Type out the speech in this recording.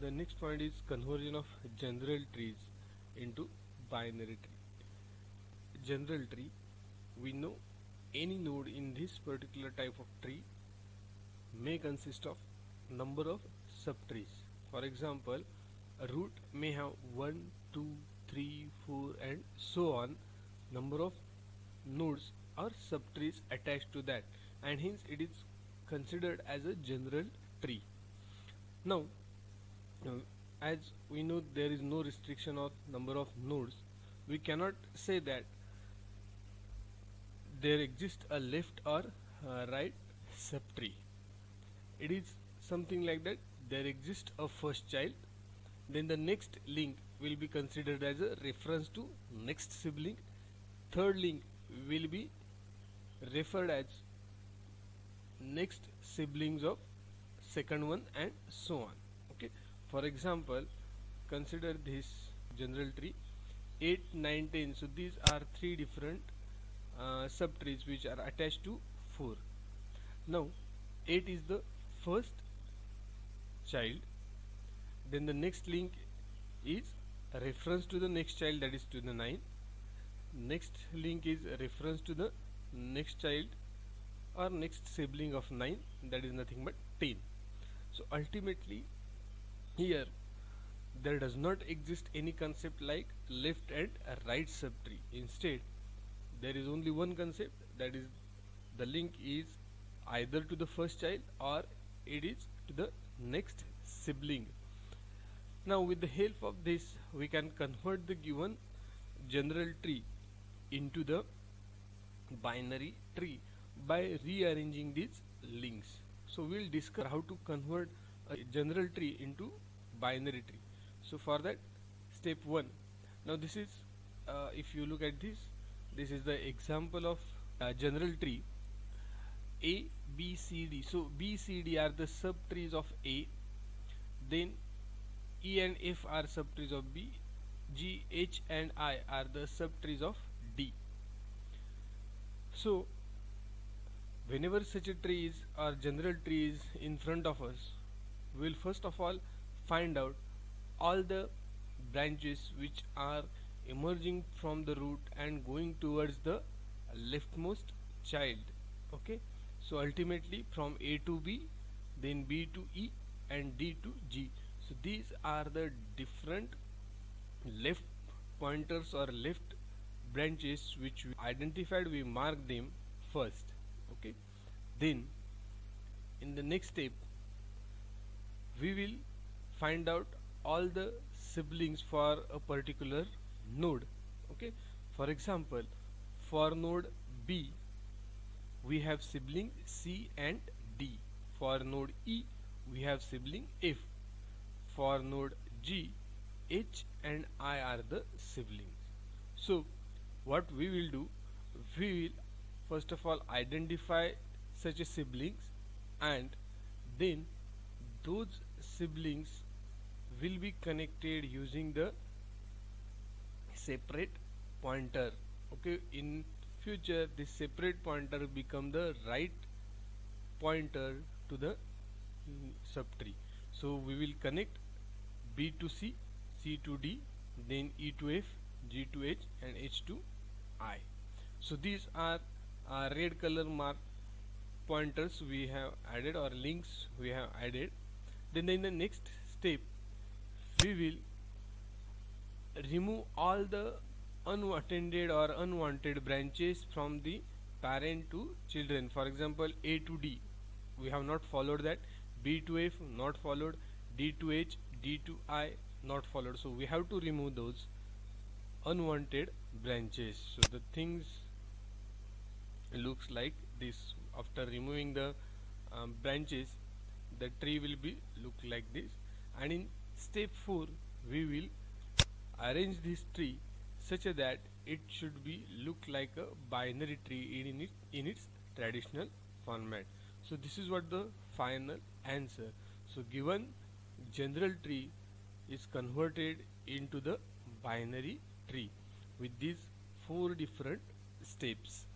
the next point is conversion of general trees into binary tree. General tree we know any node in this particular type of tree may consist of number of subtrees. For example a root may have 1 2 3 4 and so on. Number of nodes or subtrees attached to that and hence it is considered as a general tree. Now as we know there is no restriction of number of nodes. We cannot say that there exists a left or right subtree it is something like that. There exists a first child. Then the next link will be considered as a reference to next sibling. Third link will be referred as next siblings of second one and so on for example consider this general tree. 8 9 10 so these are three different uh, subtrees which are attached to 4 now 8 is the first child. Then the next link is reference to the next child that is to the 9 next link is reference to the next child or next sibling of 9 that is nothing but 10 so ultimately here there does not exist any concept like left and right subtree. Instead, there is only one concept that is the link is either to the first child or it is to the next sibling. Now with the help of this we can convert the given general tree into the binary tree by rearranging these links. So we'll discuss how to convert a general tree into binary tree. So for that step 1 now this is uh, if you look at this this is the example of uh, general tree. A b c d. So b c d are the subtrees of a. Then e and f are subtrees of b. G h and i are the subtrees of d. So whenever such a tree is or general tree is in front of us we'll first of all find out all the branches which are emerging from the root and going towards the leftmost child okay? So ultimately from A to B then B to E and D to G. So these are the different left pointers or left branches which we identified we mark them first okay? Then in the next step we will find out all the siblings for a particular node okay? For example for node B we have sibling C and D. For node E we have sibling F. For node G H and I are the siblings. So what we will do we will first of all identify such a siblings and then those siblings will be connected using the separate pointer. Okay in future this separate pointer become the right pointer to the mm, subtree. So we will connect B to C C to D then E to F G to H and H to I. So these are uh, red color mark pointers we have added or links we have added. Then in the next step we will remove all the unattended or unwanted branches from the parent to children. For example a to d. We have not followed that. B to f not followed. D to h d to i not followed. So we have to remove those unwanted branches. So the things looks like this. After removing the um, branches the tree will be look like this. And in step 4 we will arrange this tree such that it should be look like a binary tree in, it, in its traditional format. So this is what the final answer. So given general tree is converted into the binary tree with these four different steps